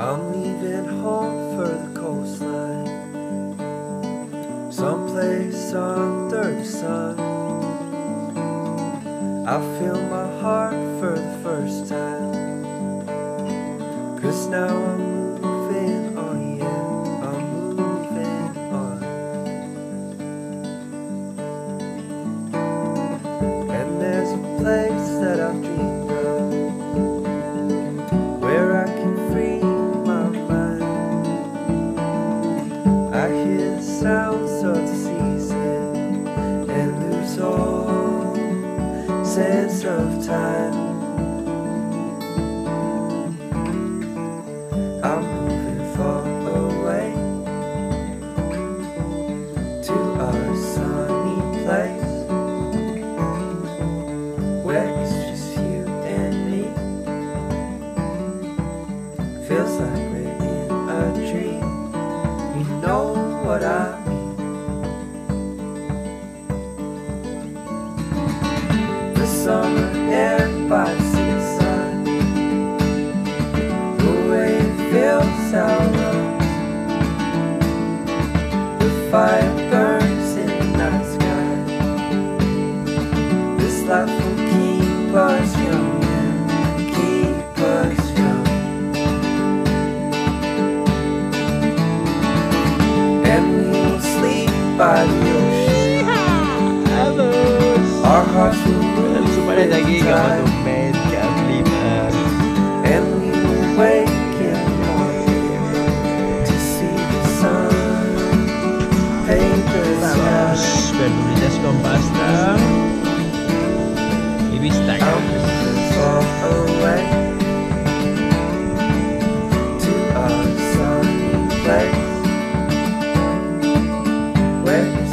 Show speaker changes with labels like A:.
A: I'm leaving home for the coastline, someplace under the sun. I feel my heart sense of time. I'm moving far away to a sunny place where it's just you summer air by the seaside. The way it lungs. The fire burns in the night sky. This life will keep us young keep us young. And we will sleep by the ocean. Our hearts will
B: Wala
A: nagiging
B: manumed ka liman
A: And we will wake in the morning To see the sun. Paint the Vamos,
B: con pasta. Y bistaca Where